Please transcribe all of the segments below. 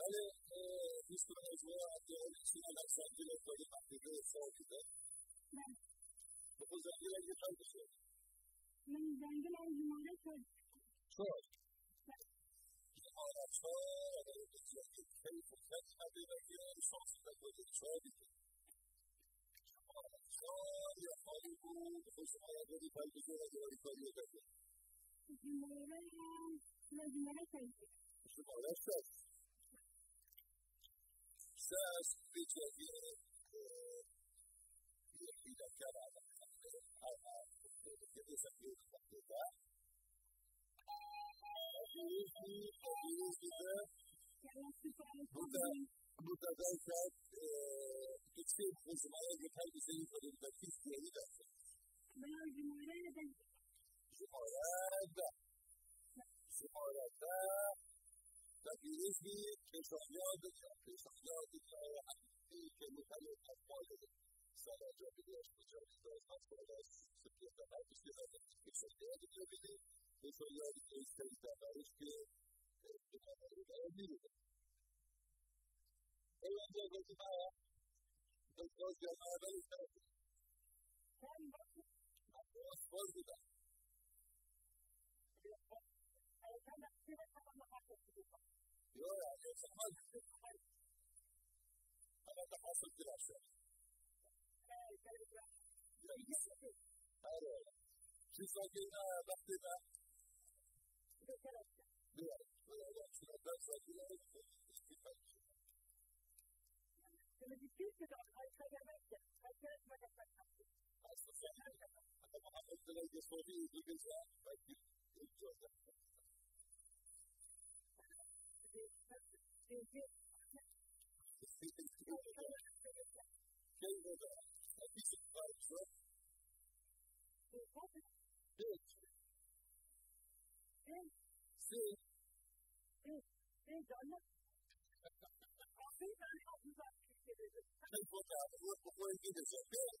Böyle e, Müslümanız veya teolojisini Alexander'e koymak gibi sorgulu. Bu zenginlerce tartışıyor. Ben zenginler cumhuriyet çocuk. Çok. Cumhuriyet çok. Keyfim sen hadi ve girelim sonsuza koyacak çok. Cumhuriyet çok. Yapmayı bu. Bu cumhuriyetleri kaybediyor. Cumhuriyet. Cumhuriyet. Cumhuriyet. Cumhuriyet. Cumhuriyet. الاساس بجميع إذا كان على على الكنيسه في الحقيقة متداولات تكسير خزمائيه بحيث سيف للتركيز في هذا جمهوريات جمهوريات ताकि इसलिए पेशावर पेशावर दिखाया के मुताबिक अफवाज सारा जो भी है उसको जो भी है उसको जो भी है उसको जो भी है उसको जो भी है उसको जो भी है उसको जो भी है उसको जो भी है उसको जो भी है उसको जो भी है उसको Ele é o que vai lá. Depois de uma hora, ele está aqui. Como? As duas coisas. Ele é よや、よさまじで。あなた、走ってらっしゃる。Just like you and I are about to do that. Yeah, but I want you to know that's like you know, it's too much. その実験室が開催がないって、開催がなかった。That's the same. I don't know how to do this for you because I like you. before you do this, like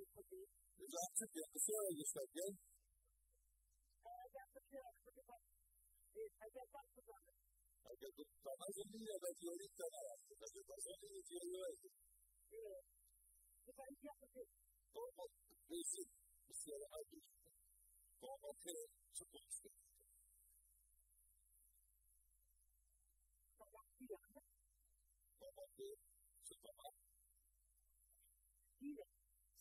Is that to get the soil you said, yeah? Okay, but Thomas and Nina, that you already said that. That's the person who is here, you're right. Yeah. Como esse ser adulto, como que se construir. Como que se tomar.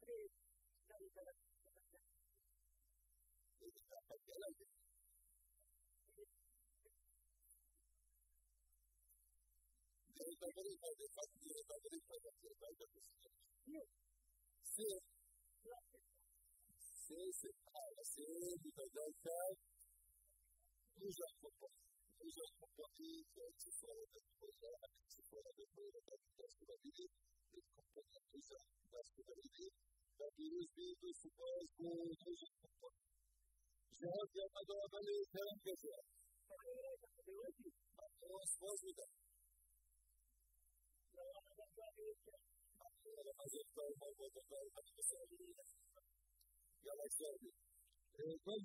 tres, la la Se, separa, se evita dançar, usa a proposta ellos componentes, si fuera de Coyán, si fuera de Coyán, el de es el que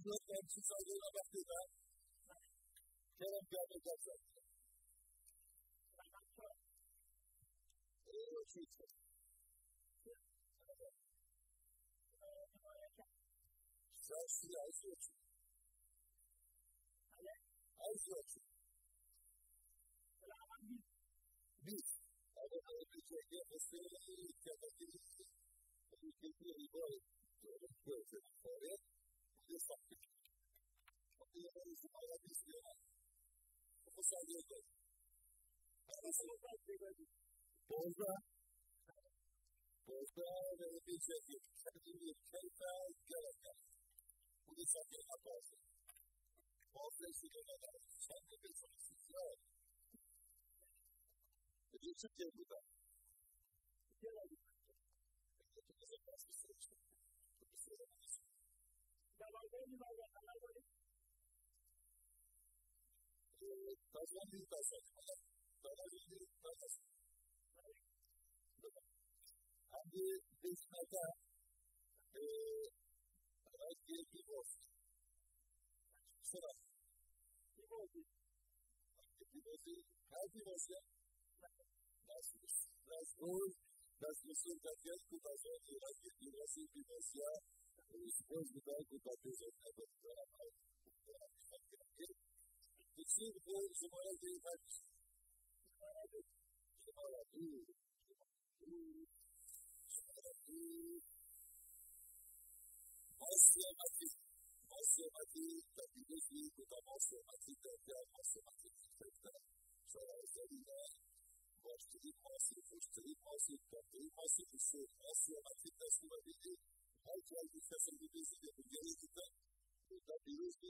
Mateos que Let us go to the church. Little Jesus. Just the eyes of you. Eyes of you. Beat. I don't know if you can get the same thing you can get the same thing you can get the boy. You can get the boy. You can get the boy. You can get the boy. o sabia coisa. Agora você não faz coisa aqui. Pousa. Pousa, de repente, aqui. Jardim, feita, galera. O desafio da pausa. Pausa é isso que eu quero. Só que pensou no social. Eu disse que ia mudar. O que era isso? Eu tinha que fazer as pessoas. Eu precisava disso. Já vai ver, vai ver, vai ver. That's one of the best I can have. That's one of the best. Right? And the reason I got, the right here, he was. So, he was. He was. As he was there, that's this. That's old. That's the same that yes, put us on the right here, he was here, he was here. He was supposed to die, put us on the right here, but he was here. see the words of what I do, but what I do, what I do, what I do. Masiyamati, masiyamati, tabibizi, kuta masiyamati, tabia, masiyamati, tabia. So I was telling that, mostri, mostri, mostri, mostri, tabia, mostri, mostri, masiyamati, tabibizi, I tried to say something busy, the beginning of that, tabibizi,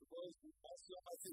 kuta masiyamati,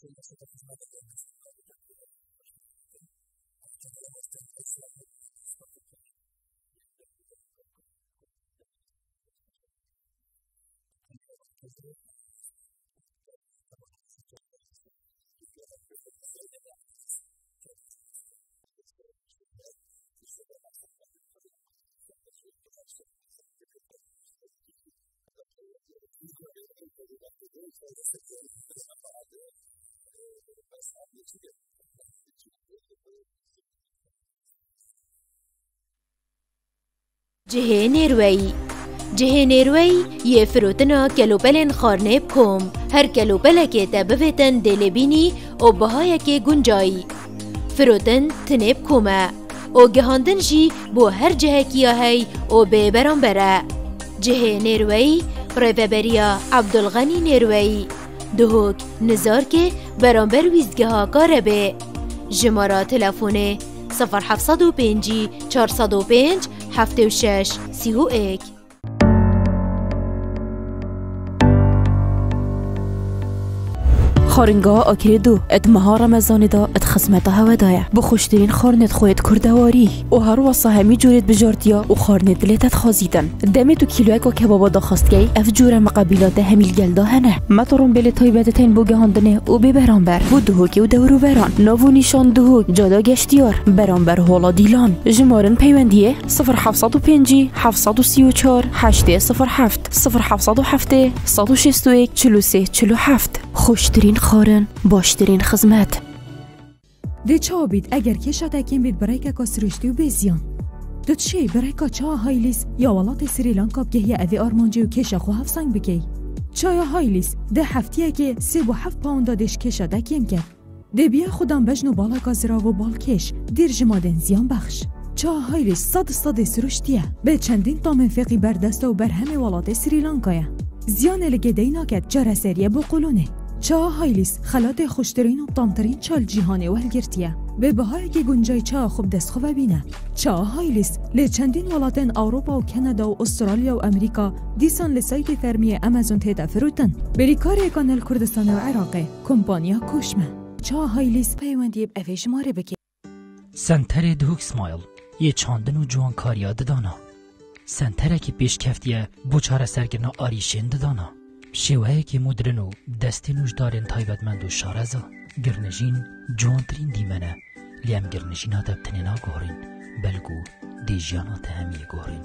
sueños que tenemos una pequeña Thank you. دو ات مها رمضان دا ات خسمت هوا دایا بو خوشترین خارنت خوید کردواری و هر واسه همی جورت بجارتیا و خارنت دلتت خازیدن دمی تو کیلو اکو کبابا دا خواستگی اف جور مقابلات همیل گلدا هنه دهوک نزار که برانبر ویزگه کاره به جمارا تلفونه 0705 405 76 31 خورنگاه آکری دو ات ماه رمزانی دا ات خسمت هوا دایه بخوشترین خورنت خویت کردواری او هر و همی جورت بجارتیا او خورنت لیتت خوزیدن دمی تو کلوه که کبابا دا خواستگی اف جور مقابلات همیل گلدا هنه ما ترون بلیت های بده بو گهاندنه او بی بران بر بو دو هوکی و دورو بران نوو نیشان دو هوک جادا گشتیار بران هولا دیلان جمارن پیوندیه 0705 734 807 0707 161 43 47 خوشترین سریلانکا بگه اوی آرمانجی و کشا خو هف سنگ بکی. چای هایلیس ده هفتیه که سه و هفت پاوند دادش کشا دکیم کرد. ده بیا خودم بجنو بالا گازرا و بالکش دیر جمادن زیان بخش. چا هایلیس صد صد سرشتیه به چندین تا منفقی بردسته و بر همه ولات سریلانکایه. زیان لگه ناکد. جره سریه بقولونه چا هایلیس خلات خوشترین و طامترین چال جیهانه و هلگرتیه به بهای که گنجای چا خوب دست خوب بینه. چا هایلیس لی چندین و کانادا و استرالیا و امریکا دیسان لسایت فرمی امازون تیدا فروتن بریکاری کانال کردستان و عراقه کمپانیا کوشمه. چا هایلیس پیوندی به شماره بکی. سنتر دوک سمایل یه چاندن و جوان کاریا دانا. سنتره که پیش کفتیه بچاره سرگرنا آریشین دانا. شێوەیەکی مدرن و دەستی نوشدارێن تایبەتمەند و شارەزە گرنژین جوانترین دیمەنە لێم گرنژینا دەبتنێ ناگۆڕین بەلگو دێژیانە تەهەمیە گۆڕین.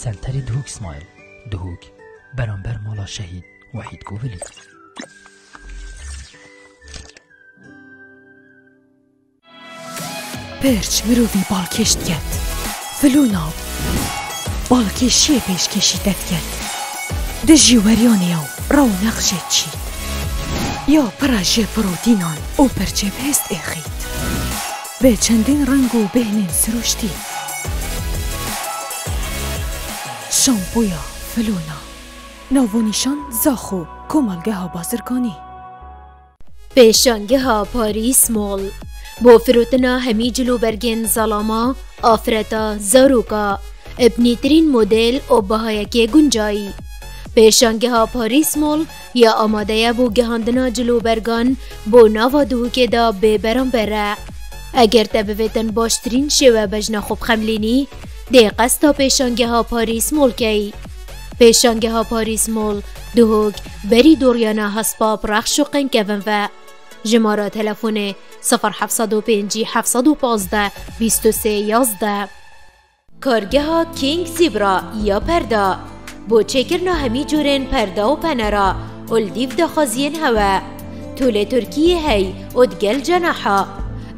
سنتەری دهوک سمایل دهوک بەرامبەر ماڵا شەهید وحید گوڤلی پرچ مروی بالکشت کرد فلونا بالکشی پیش کشیدت ده جیوریانی او رو نقشه چید یا پراژه پروتینان او پرچه پست اخید. به چندین رنگ و بهنین سروشتی. شامپویا فلونا. ناوونیشان زاخو کمالگه ها بازرگانی. پیشانگه ها پاریس مول. بۆ فرۆتنە هەمی جلوبەرگێن زەڵاما ئافرەتە زەروکە ئەبنیترین مۆدل ئۆبەهایەکێ گونجایی پێشانگەها پاریس مۆڵ یا ئامادەیە بۆ گەهاندنا جلوبەرگان بۆ ناوا دووکێدا بێبەرەمبەرە ئەگەر تە ببێتن باشترین شێوە بەژنە خۆبخەملینی دێقەستا پێشانگەها پاریس مۆڵکەی پێشانگەها پاریس مۆڵ دوهۆک بەری دۆڕیانە هەسپا پراخش و قەنکەڤنڤە ژمارە تەلەفۆنێ 1950 715 23 11 کارگەها کینگ زیبرا یا پەردا بۆ چێکردنا هەمی جۆرێن پەردا و پەنەرا ئۆلدیف دەخوازیێن هەوە. تولێ تورکیە هەی ئۆدگەل جەنەحا.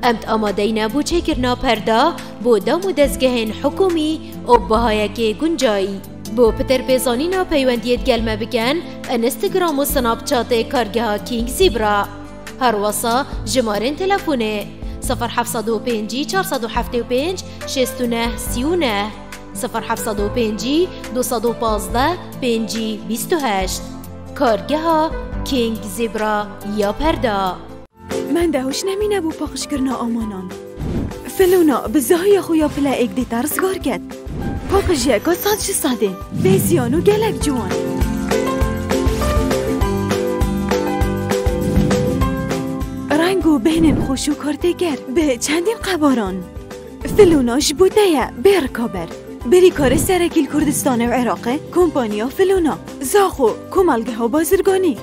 ئەمت ئامادەینە بۆ چێکردنا پەردا بۆ دەم و دەستگەهێن حکومی ئۆ بەهایەکێ گونجایی بۆ پتر پێزانینا پەیوەندیت گەلمە بکەن ئەنستگرام و سناپچاتێ کارگەها کینگ زیبرا. هەروەسا ژمارەن تەلەفۆنێ 1950 475 69 39 1950 215 5 28 کارگەها کینگ زیبرا یا پەردا من دهوش نمینه بو پاقشکرنا آمانان. فلونا بزاهای خویا پلا ایک دی ترس گار کد پاقش یکا ساد شی ساده. بیزیانو گلک جوان. رنگ و بهنن خوش و کارتگر به چندین قباران. فلوناش بوده بر کابر بریکار سرکیل کردستان و عراق کمپانیا فلونا. زاخو کمالگه و بازرگانی.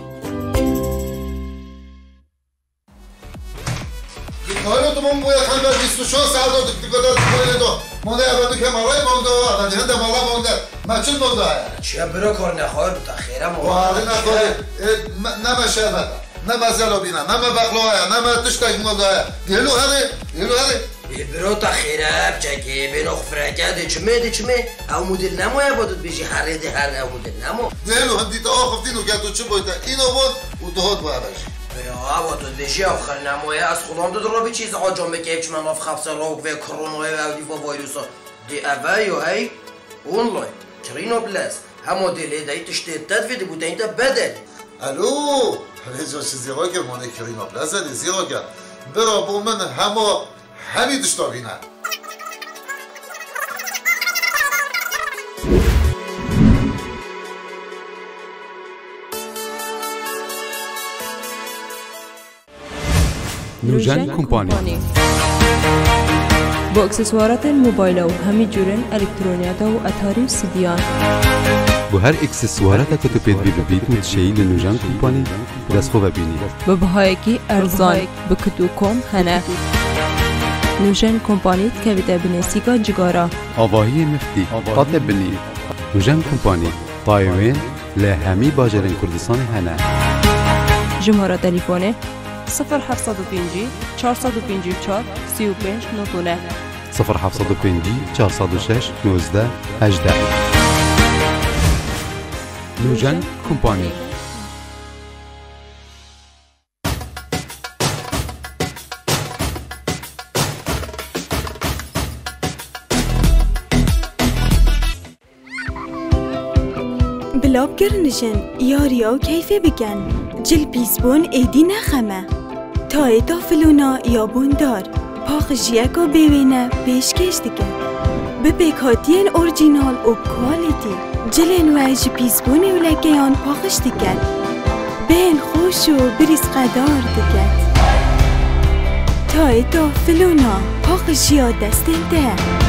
خیلی دوباره باید که من دیستو چه سال دو دقت من دیگه دیکه مالی بام داد، از جهان من. نه مشعل نه مازلوبین، نه دیلو هره دیلو برو تا خیره بچکی بینو خفرکه دیچمه دیچمه او مدل نمو یا بادت بیشی؟ هره دی هر او مدل نمو. Gelu hadi ta akhaftin u gato çu boyta. İno bod u dohot bayaş. برو بادت بیشی آخر نمو یا از خودم دو رو بی چیز. بکیب چمن آف خبس روک و کرونوی و اولیفا وایروسا دی اوه یو هی اونلاین کرینو بلس. هم مدل دی تشتید تد ویدی بوده این تا بدل. الو چیزی را که مانه کرینا بلزه دیزی را که. برا بو من همه همی دشتابینه نوژن کمپانی. با اکسسوارات موبایل و همی جورن الکترونیات و اتاری و سیدیان. بو هر اکسسوارات که تو پید بی ببید متشهی لنوژن کمپانی دست خوب ببینی به بهایکی ارزان به کتو کم هنه نوژن کمپانی که بیده بنسیگا جگارا آواهی مفتی. قاطع بنی. نوژن کمپانی تایوین لهمی باجرین کردستان هنه جمهورا تليفونه 0750 454 35 نوتونه 0750 406 19 18 نوژن کمپانی بلاب گرنشن. یاریا و کیفه بگن جل پیسبون ایدی نخمه. تا ایتا فلونا یا بوندار پاخشیک و ببینه پیشکش دیگه. به پیکاتین اورجینال و کوالیتی. جلن ویج پیسبون ولکیان پاخش دیگه. بین خوش و بریز قدار دیگه. تا ایتا فلونا پاخشیا دستین ده.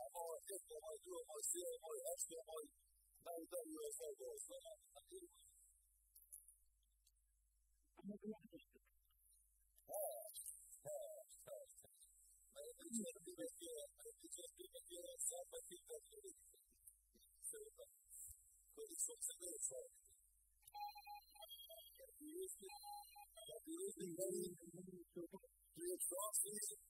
a moj teta, moj drugo, moj sile, moj nešto, moj najudaju je svoj bol, sve na na krivu. koji su se gledali Kad bi uzmi, kad bi uzmi, kad bi uzmi,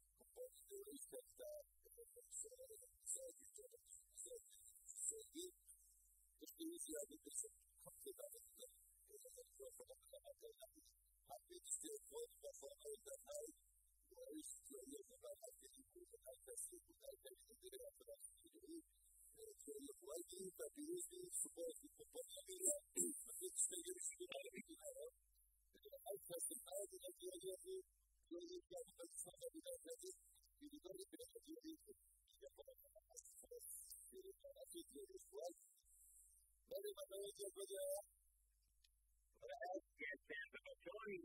but there is that that so so you. so so so you just to see how this is complicated and so for the other thing I think still for the I over there. But I asked about Johnny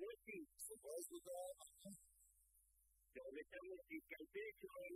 the guy? So, they tell me he's got big Johnny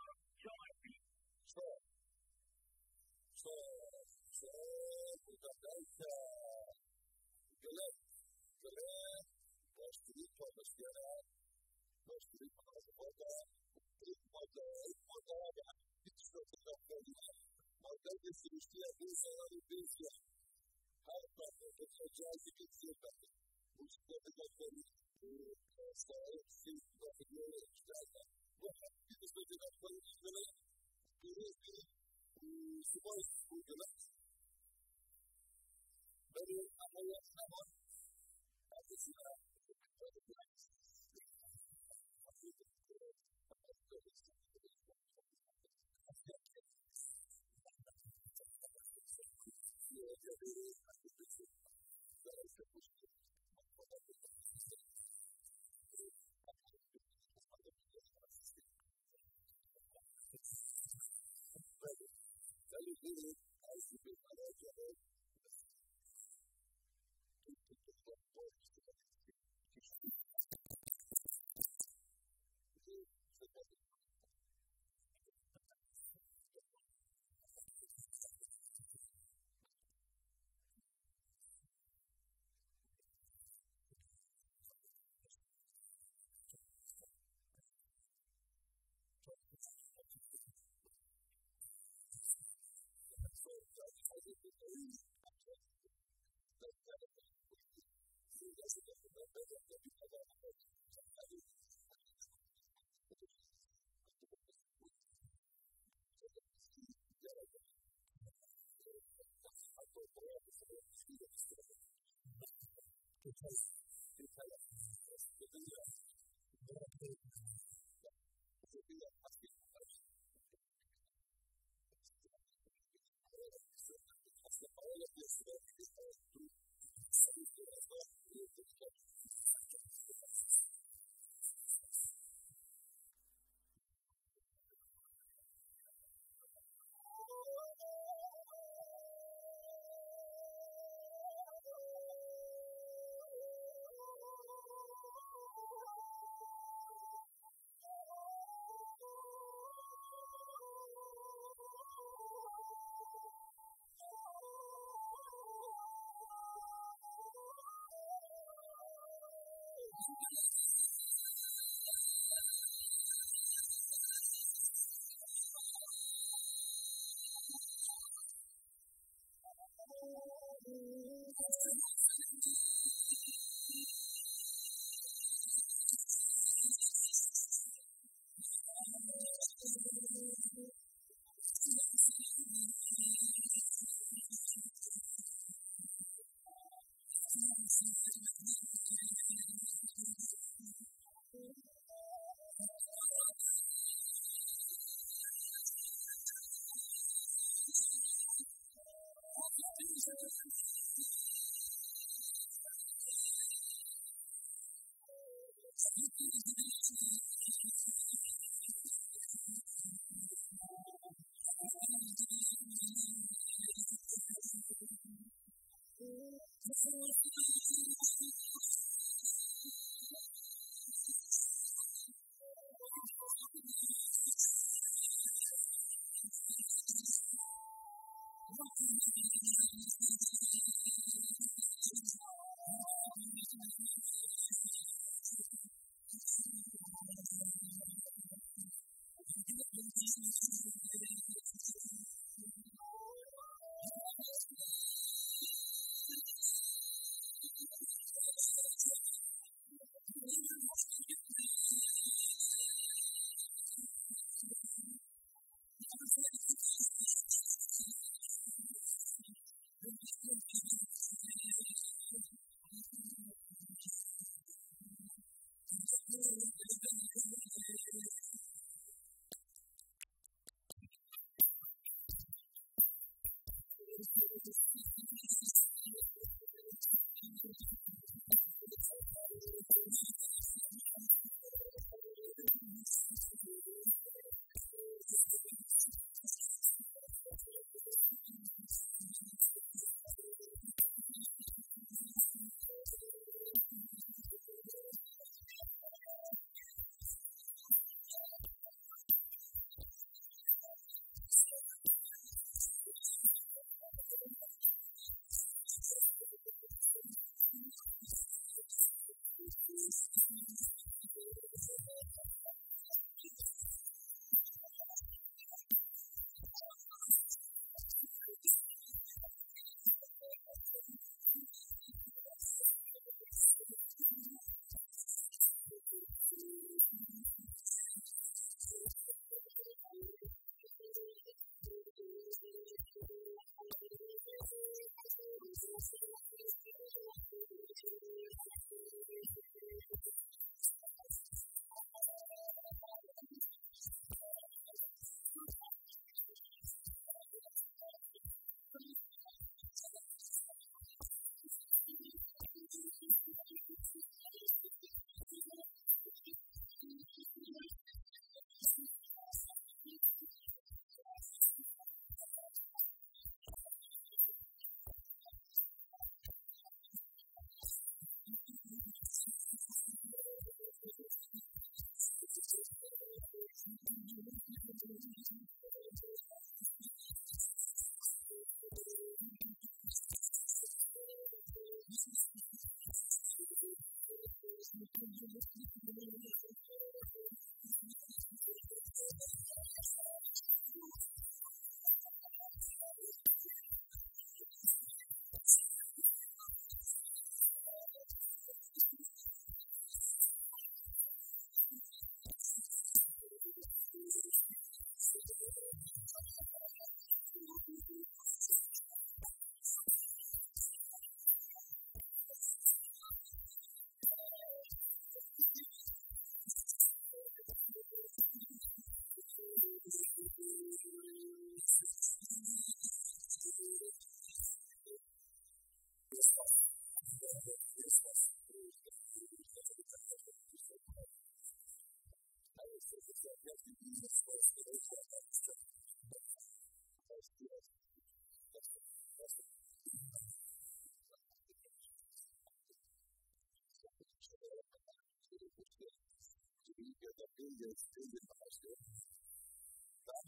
что? Что? Что? Куда-то Глеб, Глеб, пошли, пошли, пошли, пошли, Moda, moda, isso é toda a forma. Moda de cirurgia, dois anos de cirurgia. Alta, porque é jazz que se trata. O estudo da forma. Essa é a ciência da forma. Moda, isso é toda a forma. Thank you. mire a because because Thank you. Jesus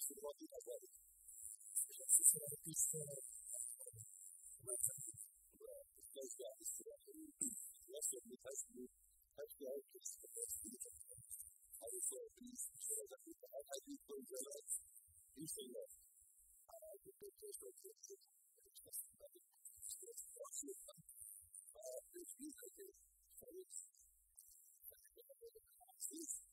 absolument tout à fait avec l'exercice de la piste. Thank you.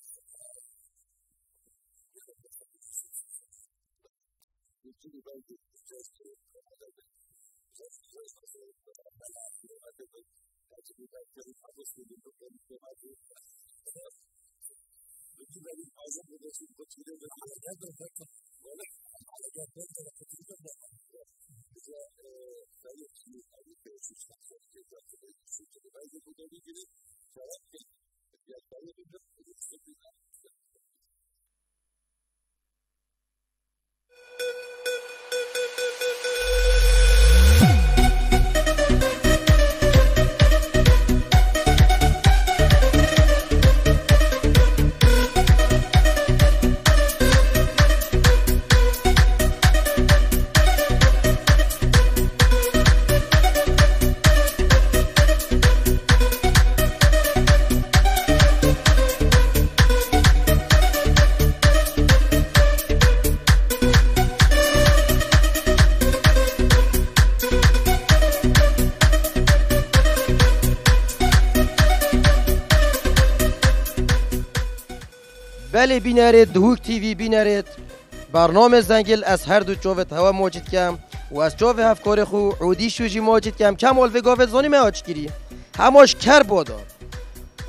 et qui de de de je suis en train de faire des choses de faire. بله بینرید دهوک تیوی بینرید برنامه زنگل از هر دو چوفت هوا موجود کم و از چوف هفکار خو عودی شوجی موجود کم کم و گاوت زانی آچ گیری هماش کر بادا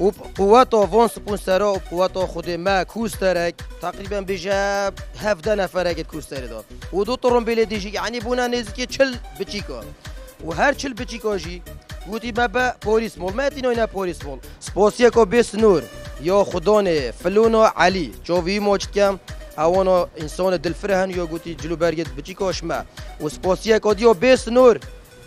و قوت وان سپون سرا و قوت خود ما کوسترک تقریبا بیجه هفده نفر اگه کوستره داد و دو طرم بیلی دیجی یعنی بونا نزدیک چل بچیکا و هر چل بچیکا جی گوتی بابا پلیس مول ما اینا پلیس مول سپاسیه کو بیس نور چووی موجد کم اوانا انسان دلفرهن یا گوتی جلو برگت بچی کاشما و سپاسیه کادیو بیس نور.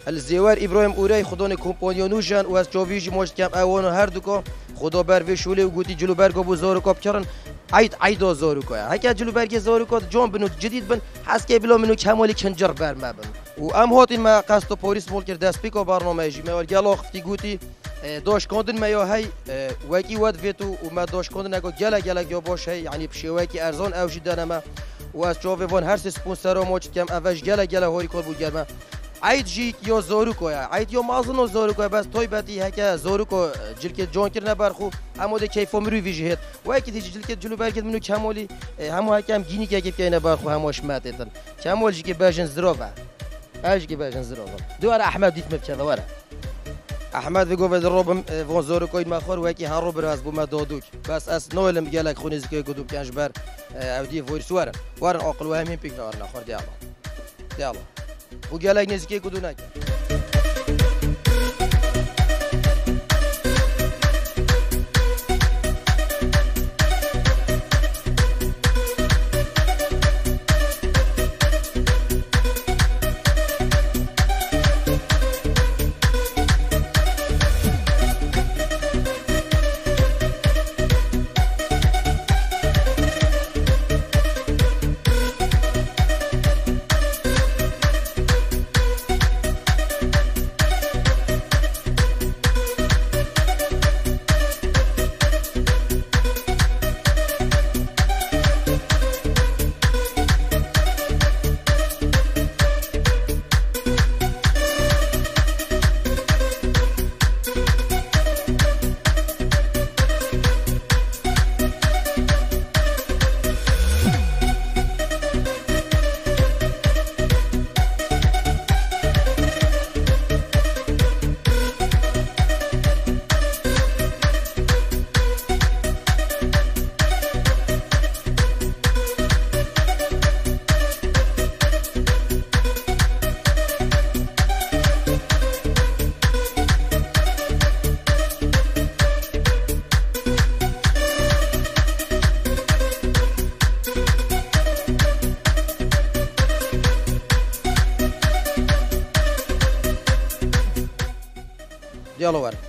الزیور ابراهیم اوری خدان کمپانیانوشن و از چوویجی موجد کم اوانا هر دوکا خدا بر وی شوله و گوتی جلو برگا بو زارو کرن. عید عید زارو که. هکا جلو برگ زارو کاد جان بنو جدید بن. حس که بلا منو کمالی کنجر بر ما بن. و ام هاتین ما قصد پلیس مول کرد. دست پیکا برنامه جی. ما گلا گوتی. داش کندن یا هی وکی ود ویتو و ما داش کندن اگه گلا گلا یا باش هی یعنی بشوکی ارزان اوجی دنما و از چاوه وان هر سپونسر موجود کم اوج گلا گلا هوری کار بود گرما عید جی یا زاروکو یا عید یا مازن و زاروکو بس توی بتی هکا زاروکو جلک جان کرنه برخو اما ده کیف مروی ویجهت و اکی دی جلک جلو برگت منو کمالی همو هکم گینی که کیف کینه برخو هماش ماتتن کمال جی که بجن زراوه. اش که بجن زراوه. دوار احمد دیت مبچه دواره. احمد بگو ود روبم آه، وانزور کوید ما خور وکی هر روبر از بوما دودوک بس اس نولم گلک خونیز که گدوب کنج بر آه، أو دی فور سوار. وارن عقل و همین پیک نخور. دیالا دیالا بو گلک نزکی گدو نکن.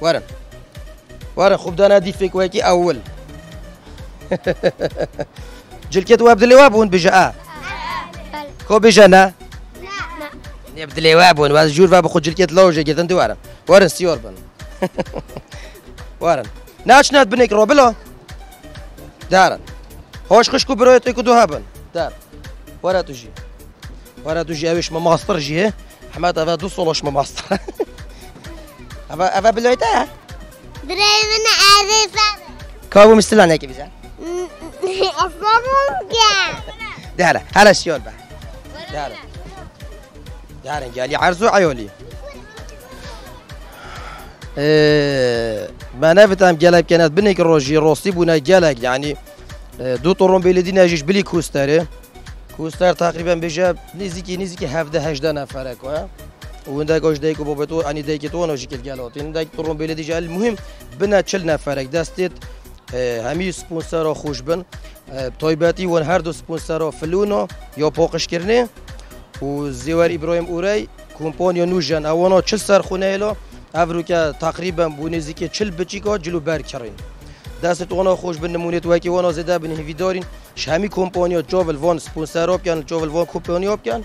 ورا ورا خوب دانا دي فيك واكي أول. جلكيت وابد اللي وابون بجاء آه. خو بجانا لا. يبد اللي وابون واز جور فاب خو جلكيت لو جت انت وارن. ورا سيور بن. ورا ناش نات بنيك روبلو دارن. هوش خشكو برويتو يكو دوهابن دار. ورا تجي ورا تجي اويش ما ماستر جي حماده هذا دوصولوش ما ماستر افا بلويتا برای من عرفه كابو مستلان هيك بيزا اصلا ممکن دارا هلا سيور بقى دارا دارا قال عرزو عيولي ما نفتهم قالك كانت بنك روجي روسي بونا قالك يعني دو طرون بلدي ناجيش بلي كوستاري كوستار تقريبا بيجا نزيكي نزيكي هفده هجده نفرك ها وندا گوش دیگه بابتو انی دیگه تو نوشی کل گلات این دیگه طرون بلدی جال المهم بنا نفرك دستت اه، همی سپونسر خوش بن تایباتی ون هر دو سپونسر فلونو یا پاقش کرنه و زیور ابراهیم اوری کمپانیا نوجن اوانا چل سر خونه ایلا افرو که تقریبا بو نزدیک چل بچیکا جلو بر کرین دست وانا خوش بن نمونیت وکی وانا زده بن هیوی دارین ش همی کمپانیا جاول وان سپونسر ها بکن جاول وان کمپانیا بکن بر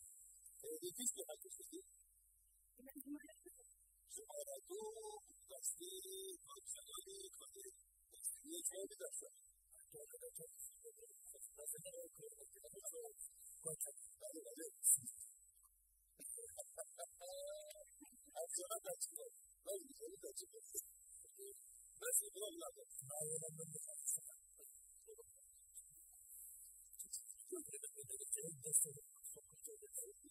Elle est différente de ce que Je prends la tour, passer, comme ça, donner, donner, enseigner, tu as envie d'argent. Thank you.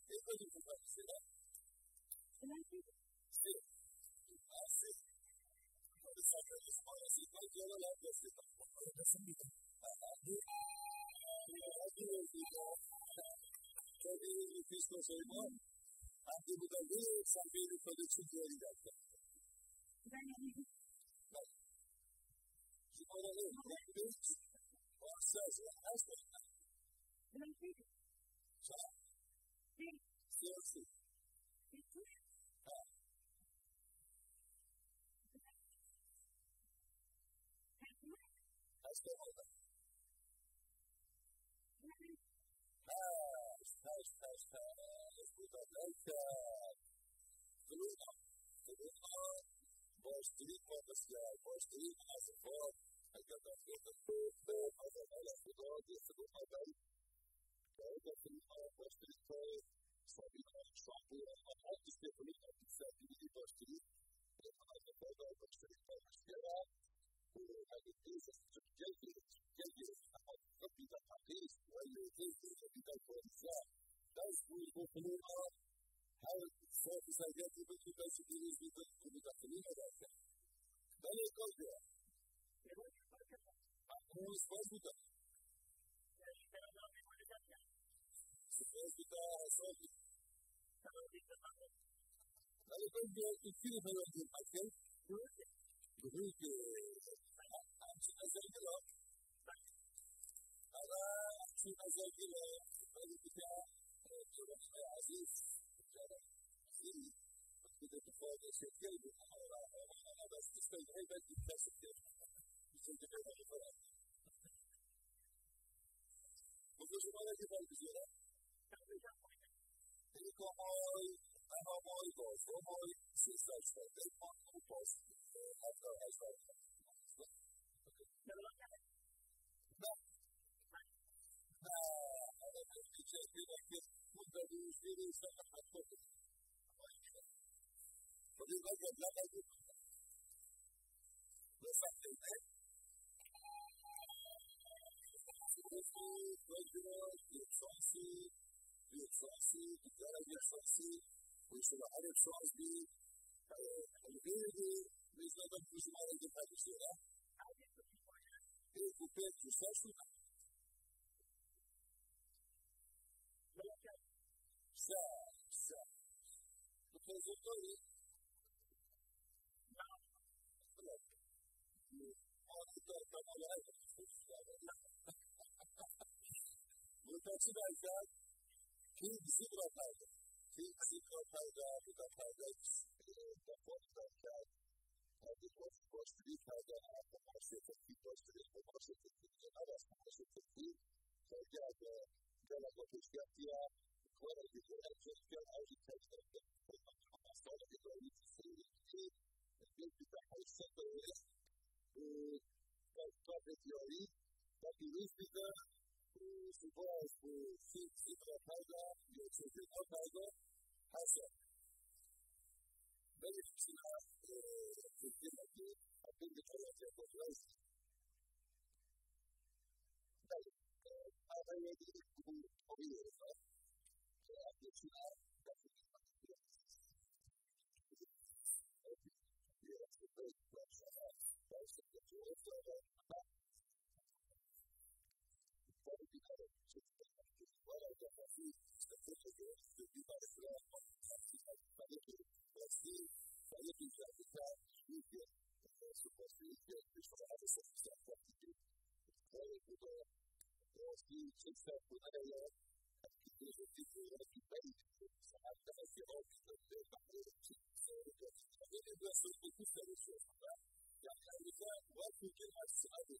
Et eux, c'est. C'est c'est c'est Seriously. Seriously. That's the whole thing. Nice, nice, nice, nice. We got like that. Three up, three up. Verse 3 for the sky, verse 3 as a four. I got that. I got that. I got that. I got that. I got that. I got that. Everything uh, the different uh, second universities, and uh, the Bobo you, that there on. How you the with the Camino. Then it goes there. Them. Yeah, you know. ويجد زوجي كما يجد معه ولكن يكفيه فيوجد حتى يريد أن تنزل له هذا في مزاج ذلك جرح عزيز جرح عزيز كده تفاضل شكل بالحرارة أنا بس تستدعي بس تكتسب تستدعي بالحرارة وفي جمالة جبال بزيارة Digo hoy, I'm hoy, hoy, hoy, since I said they want to post after I said Thank you. يدفع فيه الدرج يدفع فيه ويصير عدد سؤال به الغير به بالنسبة لهم مش ما يجب هذه الصورة يكون بيت يستشفى ساعة ساعة وتزوجي نعم أعتقد أن هذا مش مش مش مش مش مش في بذكرى فائدة في بذكرى فائدة بتا فائدة تفضل كان هذه كوش كوش في فائدة أعطى مرشي تكتير كوش في مرشي تكتير أرس مرشي تكتير فجاء جالا كوش كاتيا ولا يقول أن شركة أو شركة مصالح إدارية السير البيت بتاعها السنتر ويست وقابل إداري لكن يوسف c'est pas, c'est très maigre, c'est pas ça. Mais effectivement, c'est démontré à peine de commentaires Thank you. الحرب الأول ولا تخافين ستجد بما إسلام فلكي تسليم فلكي تعرفها شيكا سوبرسيكا تشرح هذا الصفحة فاتكي ذلك هو تسليم شيكا بناية الكثير في في بيت حتى في أرض البحر غير الناس القدس يعني الإنسان واقف كلمة سؤال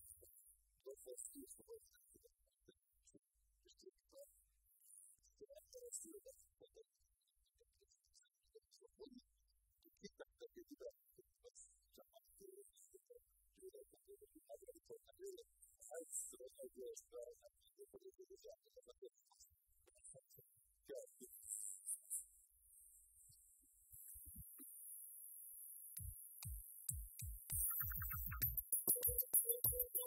Yes, but I think the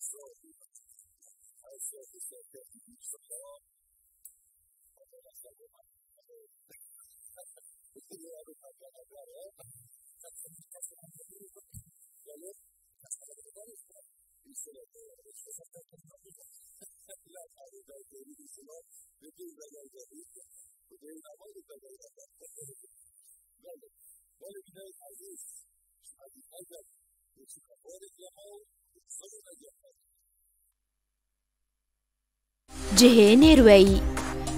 做一些，还有做一些这个什么，什么什么什么，然后，这个我都看不到，我，这个我都看不到。جهێنێروەی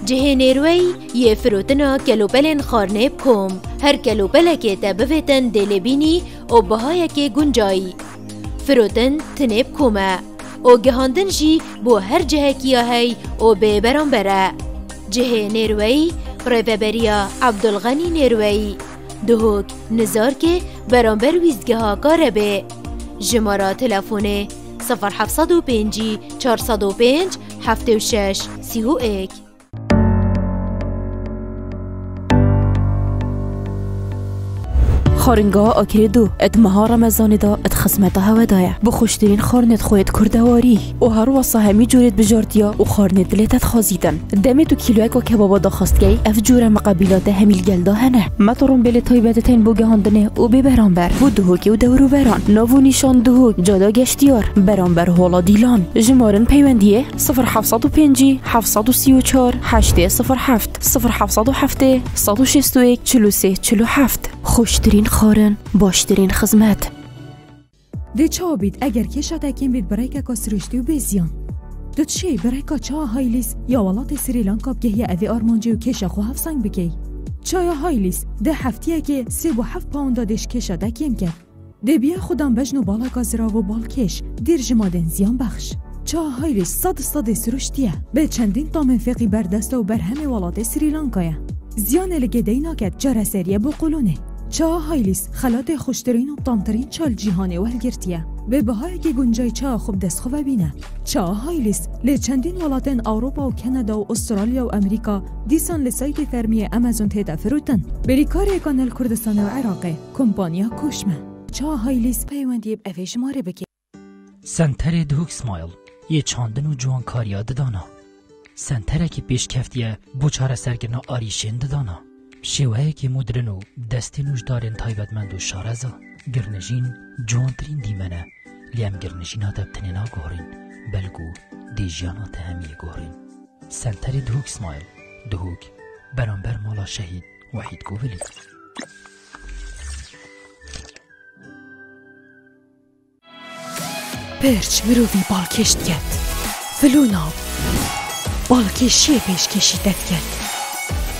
جهێنێروەی یێفرۆتنە او خارنێب جی بو کەلوپەلەکێتە ببێتن دێلێبینی ئۆ او گونجایی فرۆتن تنێب کۆمە ئۆگەهاندن و بۆ هەر جەهەکیە هەی ئۆ بێ بەرامبەرە جهێ نێروەی ڕێبەبەریە عەبدولغەنی نێروەی دهۆک نزارکێ بەرامبەر ویستگەها کارە بێ تلفونه تەلەفۆنێ 1950 405 76 31 خارنگاه آکری دو ات مها رمزانی دا ات خسمتا هوا دایه بو خوشترین خارنت خوید کردواری و هر واسه همی جورید بجارتیا و خارنت دلیتت خازیدن دمی تو کیلویک و کبابا دا خواستگی اف جور مقابلات همیل گلدا هنه مطرون بلی تایبتتین بو گهاندنه و بی برانبر بو دهوکی و دورو بران ناو نیشان دهوک جادا گشتیار برانبر هولا دیلان. جمارن پیوندیه صفر حفصد و پنجی حفصد و سی و چار هشته صفر هفت صفر حفصد و هفته صد و شست و ایک چلو سه چلو هفت خوشترین خارن باشترین خدمت. ده چا بید اگر کشا تکیم بید برای که کسرشتی و بزیان. دو چی برای که چا هایلیس یا ولات سریلانکا بگه اوی آرمانجی و کشا خو هف سنگ بکی چای هایلیس ده هفتیه که سه و هفت پاوند دادش کشا تکیم کرد. ده بیا خودم بجنو بالا گازرا و بالکش دیر چا هایلیس و خلات خوشترین و طامترین چال جیهانه ولگرتیه. به بهای که گنجای چا خوب دست خوب بینه. چا هایلیس لی چندین ولاتن اروپا و کانادا و استرالیا و امریکا دیسان لسایت فرمی امازون تیدا فروتن بری کار کانال کردستان و عراقه کمپانیا کوشمه. چا هایلیس پیوندی اوی شماره بکی. سنتر دهوک سمایل یه چاندن و جوان کاریا دانا سنتره که پیش کفتیه بو چاره سرگرنا آریشین دانا شێوەیەکی مدرن و دەستی نوشدارێن تایبەتمەند و شارەزە. گرنژین جوانترین دیمەنە. لیام گرنژینا دەبتنێ ناگۆڕین بەلگو دێژیانە تەهەمیە گۆڕین. سنتەری دهوک سمایل دهوک. بەرامبەر ماڵا شەهید وحید پرچ مروی بالکشت کرد فلونا. بالکشی پێشکەشی دەتکرد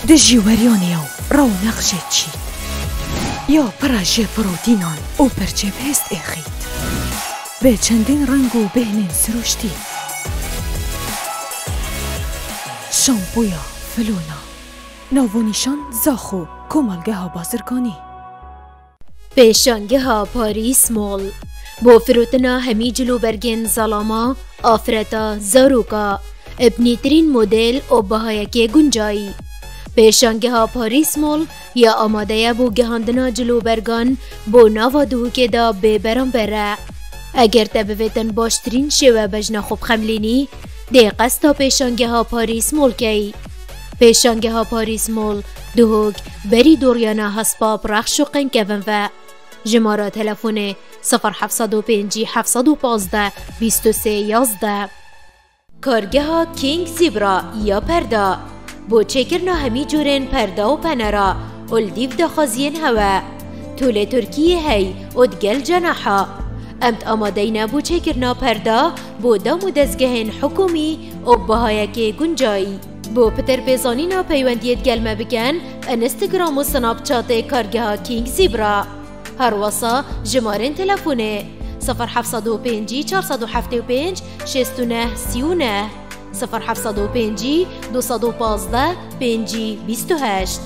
دژی وەریۆنیە و ڕەونەقشێت چی؟ یا پڕەژێ پرۆتینان و پەرچێ پێست ئێخیت بێ چەندین ڕنگ و بێنین سروشتی. شامپویا فلونا. ناوونیشان زاخو کۆمەلگەها بازرگانی. پیشانگه ها پاریس مول. بو فروتنا همی جلو برگن زلاما آفرتا زاروکا. ابنیترین مدل و بهایک گنجایی پیشانگه ها پاریس مول یا آماده بو گهاندنا جلو برگان بو ناوا دوهوکه دا به بران بره. اگر تبویتن باشترین شوه بجنا خوب خملینی ده قستا پیشانگه ها پاریس مول کی. پیشانگه ها پاریس مول دوهوک بری دوریانا هسپاپ رخش و قنکون و. جمارا تلفون 0705 715 23 11 کارگه ها کینگ زیبرا یا پردا. بو چکرنا همی جورن پردا و دخازین هوا طول ترکیه هی ادگل جناحا امت آمادینا بو چکرنا پردا بو دام و دزگهن حکومی و بهایک گنجایی بو پتر بیزانینا پیوندیت گلمه بکن انستگرام و سناب چات کارگه ها کینگ زیبرا. هر وصا جمارن تلفونه صفر حفصد و پنجی چارصد و هفته و پنج شست و نه سی و نه صفر حفصد و پنجی دو صد و پازده پنجی بیست و هشت.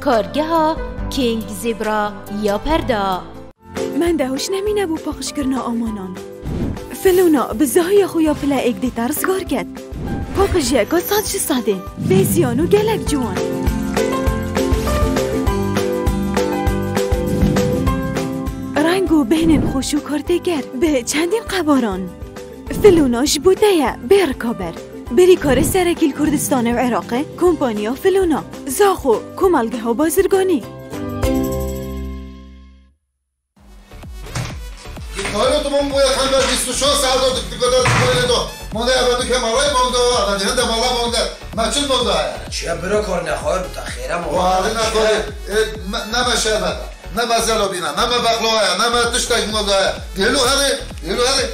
کارگه ها کینگ زیبرا یا پردا من دهوش نمی نبو پاخش کرنا آمانان. فلونا بزاهی خویا پلا ایک دی ترزگار کد پاخش یکا ساد شی بیزیانو گلک جوان. رنگ و بهنن خوش و کارتگر به چندین قباران. فلوناش بوده برکابر بری کار سرکیل کردستان و عراقه کمپانیا فلونا. زاخو کمالگه ها بازرگانی. کاری تو من باید هم در 26 سال دو دکتر کاری دو ما در ابدو که مرای مانده و آدنی هم در ما چون مانده. آیا؟ چیه برا کار نخواهی بود خیره مانده واقعی نمشه مشهد نه مزلو بینا نه بقلایا نه تشتک مالدایا گلو هره گلو هره.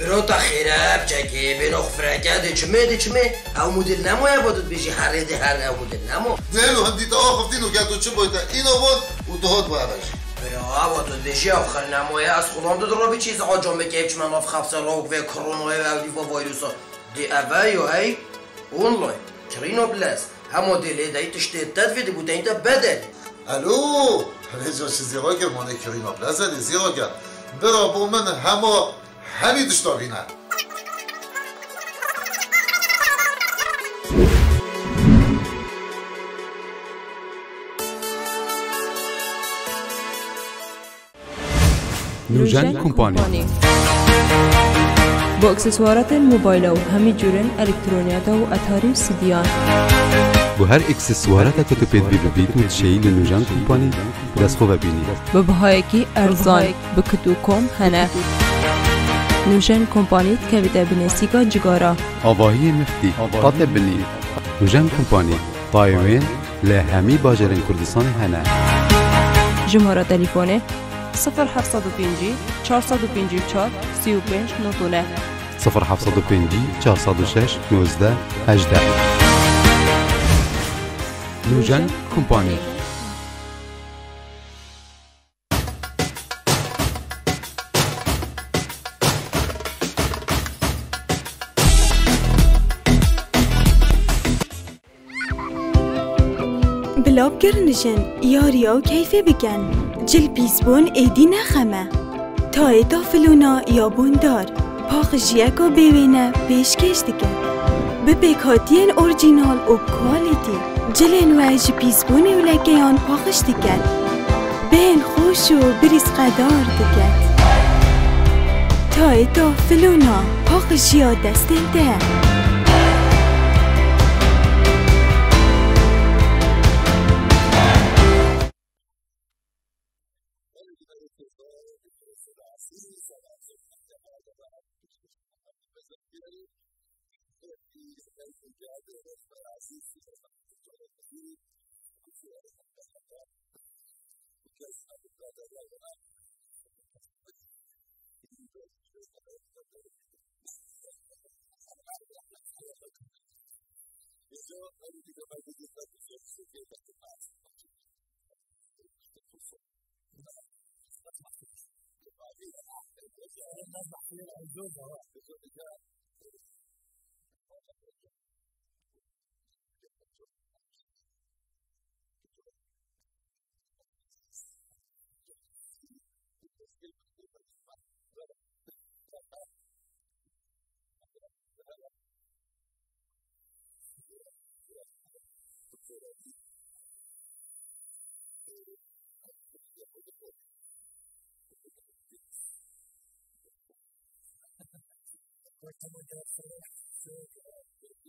برو تا خیره بچکی بینو خفرکه دیچمه دیچمه او مدل نمو یا بادت بیشی هر ده هر او مدل نمو. دلو هم دیتا آخفتین و گتو چه بایتا اینو بود و دهات باید برا تو دژی آخر نمایه از خودم داد رو به چیز. آجام بکیب چه من آف خفص روک و کرونا و اولی و وایروسا دی اوه یا هی؟ اونلاین کرینو بلس همو دلی دایی تشتی تد ویدی بوده این تا بدل الو؟ رجا چیزی ها که مانه کرینا بلزه دیزی ها که برا با من همه همی دشتا بینه نوژن کمپانی. با اکسسوارات موبایل و همی جورن الکترونیات و اتاری و سیدیان. بو هر اکسسوارات که تو پید بی ببید و تشیی لنوژن کمپانی دست خوب ببینی به بهایکی ارزان به کتو کم هنه. نوژن کمپانی که بنسیگا جگارا. آواهی مفتی قاطع بنی. نوژن کمپانی تایوین لهمی باجرین کردستان هنه. جمهورا تليفونه 0705 454 35 نوتونه 0705 406 19 18 نوژن کمپانی بلاب گرنشن یاریا و کیفه بکن. جل بیزبون ایدی نخمه. تا ایتا فلونا یا بوندار پاخشیه که بیوینه پیشکش دکن به بکاتین اورجینال و کوالیتی. جلن ویج پیس بونی ولگیان پاکش دیگد بین خوش و بریز قدار دیگد تا ایتا فلونا پاخش یاد دستین ده. Então, a única mais necessária que eu sei que これもよろしくお願いします。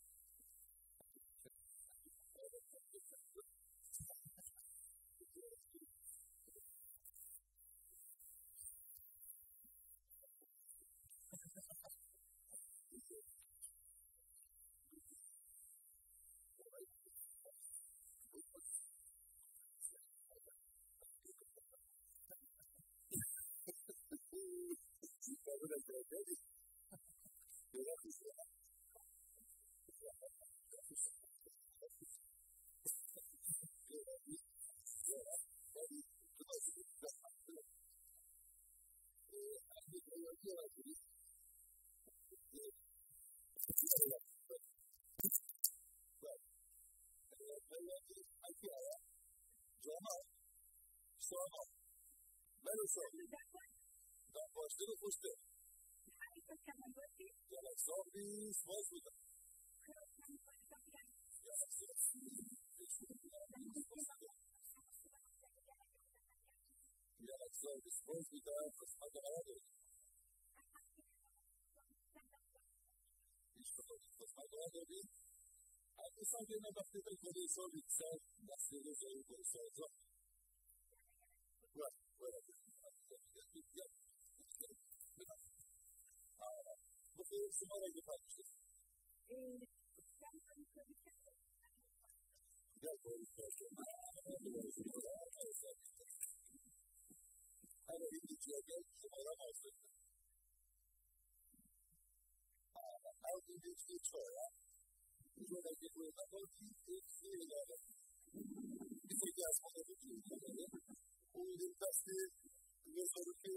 would have said, baby, you know, he's like, Sonra. can I go zombies, what's with them? Yeah, so it's supposed to be done for some other others. Anche e, Sumara ile tartıştık. E, ben tabii tabii ki Güzel konuşuyorsun. Hani İngilizce'de Sumara başladı. Her gün bir şey sonra bu dönemde bu yılda o bir tek sihirlerle bir tek yazmada bir tek sihirlerle o yılda sihir ve soru ki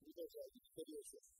bu da geldi. Tabii yaşıyoruz.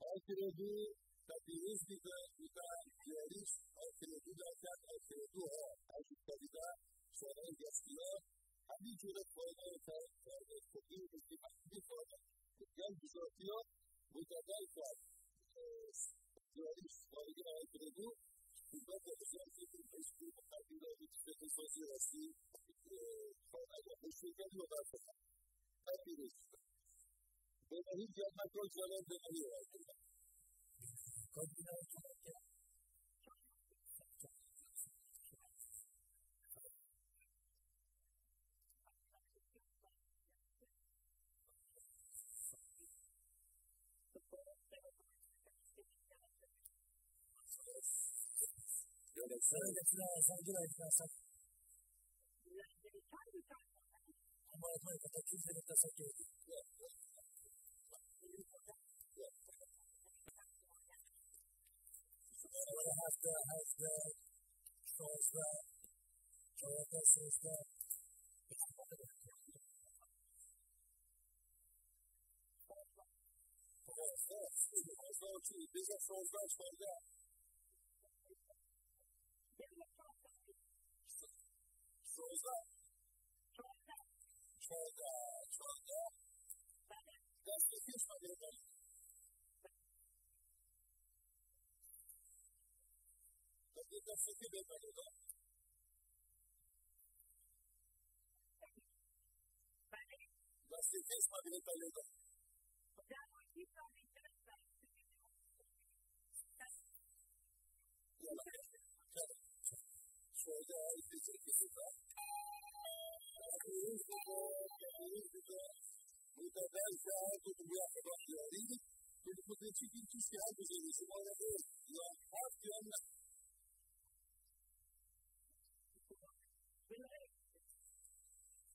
Altyazı tabiiz bir de bir de yeriz altyazı zaten altyazı o aslında bir de sonra yazıyor hadi şöyle koyma yeter sonra kopuyor bir de bir sonra gel bir zaten bu kadar var yeriz altyazı enquanto a gente investiga a vida de diferentes pessoas assim, investigando o nosso capítulo. Então, a gente jak. ciudad. Yeah. de goes up. Because, uh, that's the. The. That's the. Yeah, coisa é específica. A música, a música, muitas vezes é algo que eu acho ali, ele poderia que identificar com ele, se mora dele, não é fácil, não.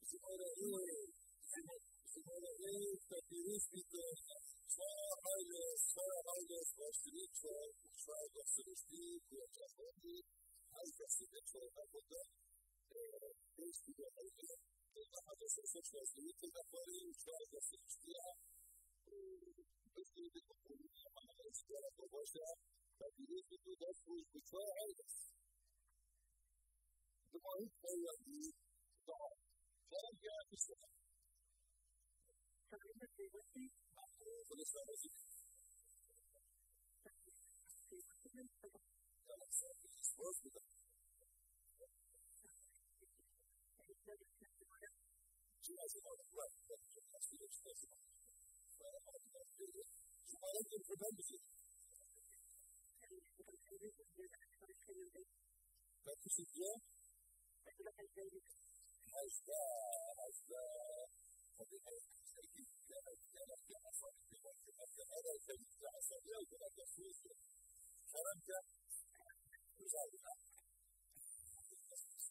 Se mora dele, se mora dele, está turística, só bailes, só bailes, gosto de chão, só gosto de espírito, já foi dito. altre situazioni da poter studiare e da fare se se c'è da fuori in cioè da se ci dia questo è il comune ma da dire che tu da su su cioè altres dopo il quello di da cioè che ha questo Sarebbe che questi Thank. da سيديا هذا هذا طبيعي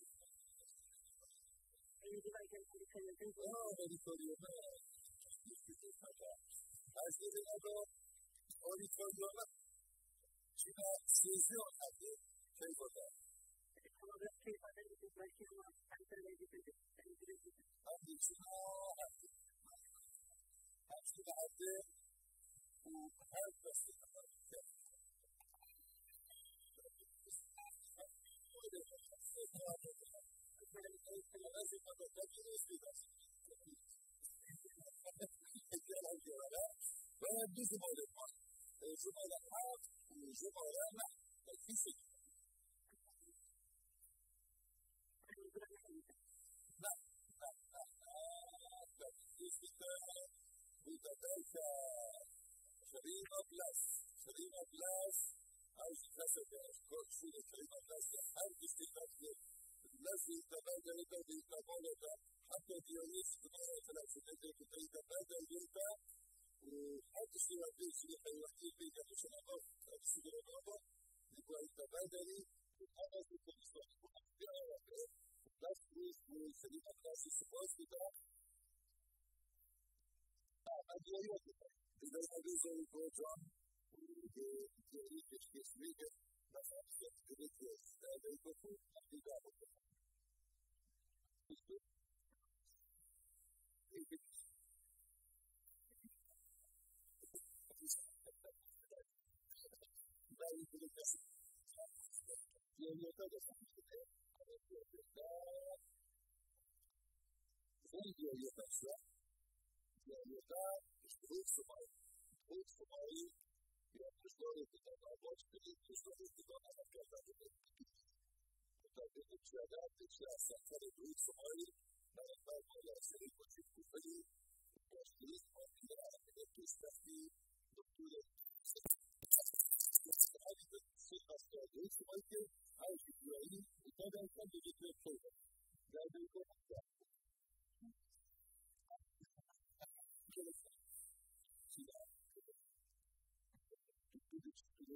سيدي كانت كانت كانت صارت هذا الفيلم كان صار يوم كان تفوز فرنك مساعدة اه اوديتوريوم از این ادا اودیتوریوم چینا سیزیون هستی چه بوده هستی چینا هستی هستی هستی Sharina Plus, Aż zawsze też gorszy jest chyba nasza artystyczna Nasi to będą metody na wolę, to akordeonistów, które teraz będzie tutaj to będą wielka. Artyści na tej chwili tej łatwiej to się na to de Tylko i to będą i teraz de jest to białe. Nas jest czyli tak nasi symboli de Tak, a nie jest to. Widzę, że to jest to. de, de líderes que explica das nossas igrejas. Eu estou muito obrigado. Yeah, you're not. It's the roots of my, roots of my Я представляю, что там обочка, и представляю, что там она когда-то Поэтому вчера, вчера, сахары будет самой, наверное, моя середочка купили, пошли, смотрели, это представки, доктора, Thank you.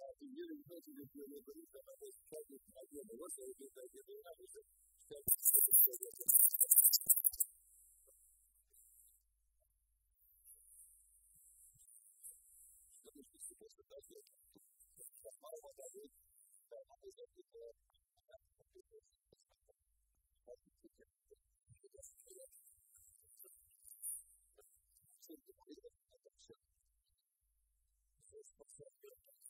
parte viene entonces de que el periodista Mateo Chávez había negocio de que está una cosa que Thank you.